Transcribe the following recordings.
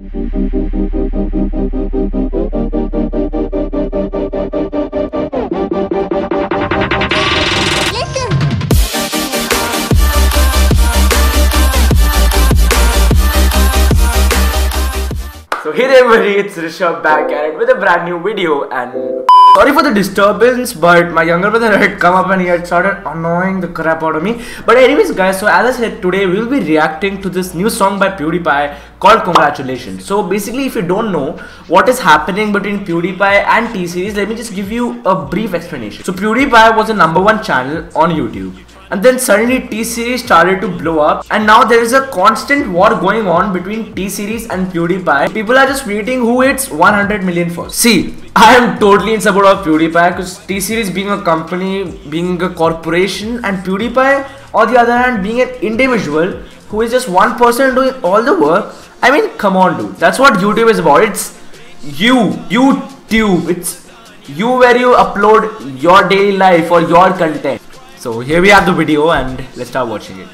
So hey everybody, it's Rishabh back at it with a brand new video and sorry for the disturbance but my younger brother had come up and he had started annoying the crap out of me. But anyways guys, so as I said today we will be reacting to this new song by PewDiePie called Congratulations. So basically if you don't know what is happening between PewDiePie and T-Series, let me just give you a brief explanation. So PewDiePie was the number one channel on YouTube and then suddenly T-Series started to blow up and now there is a constant war going on between T-Series and PewDiePie. People are just waiting who hits 100 million first. See, I am totally in support of PewDiePie because T-Series being a company, being a corporation and PewDiePie on the other hand being an individual who is just one person doing all the work. I mean, come on dude, that's what YouTube is about. It's you, YouTube, it's you where you upload your daily life or your content. So here we have the video and let's start watching it.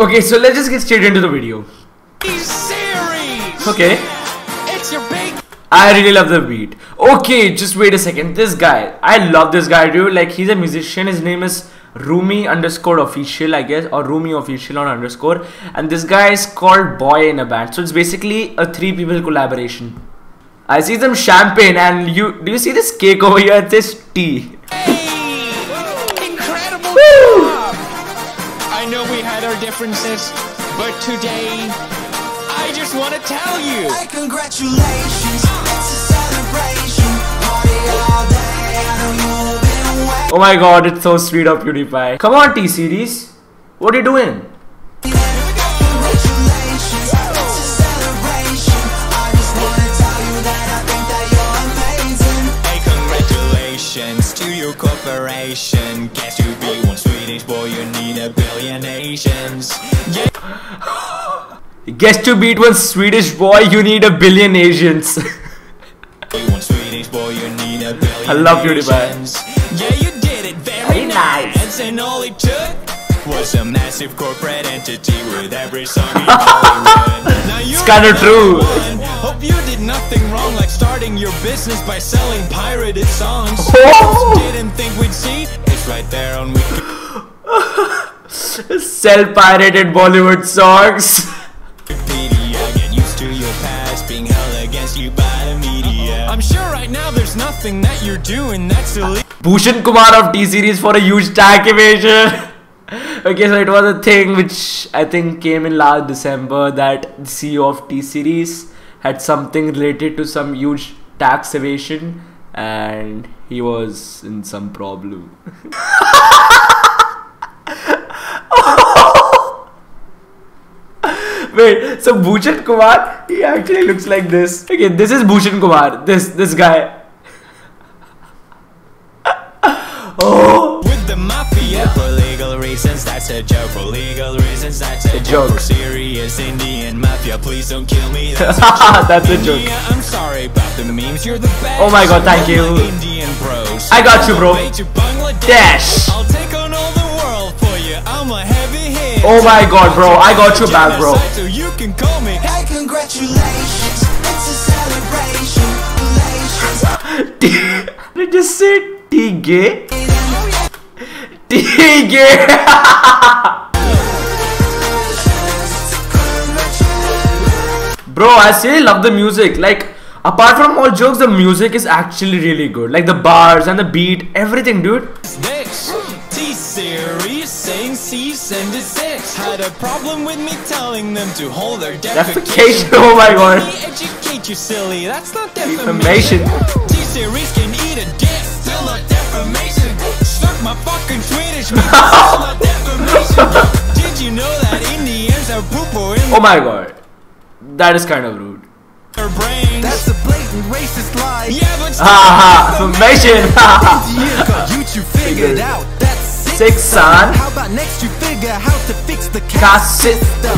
Okay, so let's just get straight into the video. Okay, It's your big I really love the beat. Okay, just wait a second. This guy, I love this guy, dude. Like he's a musician. His name is Roomie underscore official, I guess, or Roomie official on underscore. And this guy is called Boyinaband. So it's basically a three people collaboration. I see some champagne and you do you see this cake over here? It says tea. Had our differences, but today I just want to tell you. Hey, congratulations, it's a celebration. Party all day, I know you've been waiting. Oh my god, it's so sweet of PewDiePie. Come on, T-Series. What are you doing? Congratulations, it's a celebration. I just wanna tell you that I think that you're amazing. Hey, congratulations to your corporation. Guess you be one Swedish boy, you need a billion Asians. Yeah, Guess to beat one Swedish boy, you need a billion Asians. you one Swedish boy, you need a billion I love PewDiePie. Asians. Yeah, you did it very, Very nice. nice. And all it took was a massive corporate entity with every song in Hollywood. Now kinda true. one. Hope you did nothing wrong, like starting your business by selling pirated songs. Oh. Didn't think we'd see it's right there on Sell pirated Bollywood songs. Wikipedia. Get used to your past being held against you by the media. I'm sure right now there's nothing that you're doing that's illegal. Bhushan Kumar of T-Series for a huge tax evasion. okay, so it was a thing which I think came in last December that the CEO of T-Series had something related to some huge tax evasion and he was in some problem. Wait, so Bhushan Kumar, he actually looks like this. Okay, this is Bhushan Kumar. This this guy. oh, With the mafia for legal reasons, that's a joke. For legal reasons, that's a, A joke. For serious Indian mafia, please don't kill me. That's a joke. That's a joke. India, I'm sorry about the memes. You're the best. Oh my God, thank you. Indian bros. I got you, bro. Way to Bangladesh. Dash. Oh my God, bro. I got you back, bro. Genocide, So you can call me. Hey, congratulations, it's a celebration. Did you say T gay? T gay. Bro, I really love the music. Like, apart from all jokes, the music is actually really good. Like the bars and the beat, everything, dude. this T-Series saying cease and desist Had a problem with me telling them to hold their Defecation, defecation oh my god. Let educate you silly, that's not Defamation. defamation T-Series can eat a dick, still not defamation Stuck my fucking Swedish meat, still not defamation Did you know that Indians have poo-poo in Oh my god. That is kind of rude. their brains? That's a blatant racist lie. yeah, but still Haha, defamation. defamation. Years ago, you figured out that's Sick, son. How about next you figure how to fix the Caste system.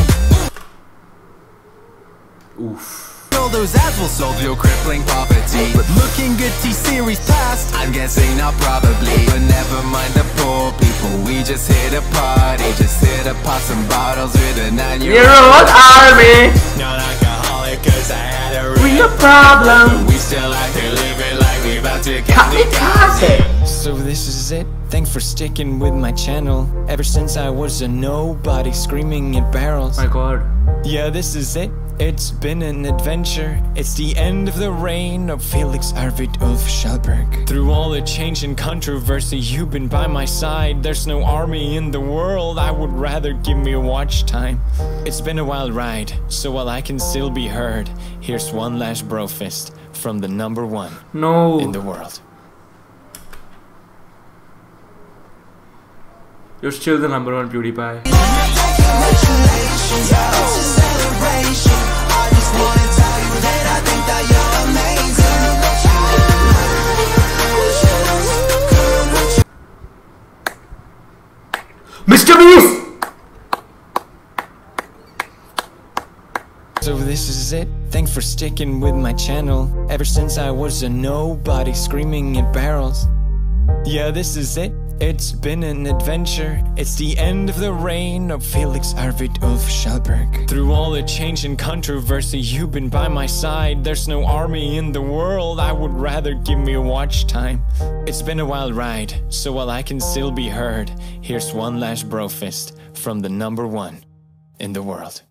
Oof. All those ads will solve your crippling poverty. But looking good T-Series past, I'm guessing not probably. But never mind the poor people, we just hit a party. Just hit a pop some bottles with a nine-year-old. Army. Non-alcoholic cause I had a Real problem. Kamikaze So this is it. Thanks for sticking with my channel. Ever since I was a nobody screaming at barrels. My god. Yeah, this is it. It's been an adventure. It's the end of the reign of Felix Arvid Ulf Kjellberg. Through all the change and controversy, you've been by my side. There's no army in the world. I would rather give me a watch time. It's been a wild ride, so while I can still be heard, here's one last brofist from the number one No. in the world. You're still the number one PewDiePie. Mr. Beast! So this is it. Thanks for sticking with my channel. Ever since I was a nobody screaming at barrels. Yeah, this is it. It's been an adventure. It's the end of the reign of Felix Arvid Ulf Kjellberg. Through all the change and controversy, you've been by my side. There's no army in the world. I would rather give me a watch time. It's been a wild ride, so while I can still be heard, here's one last brofist from the number one in the world.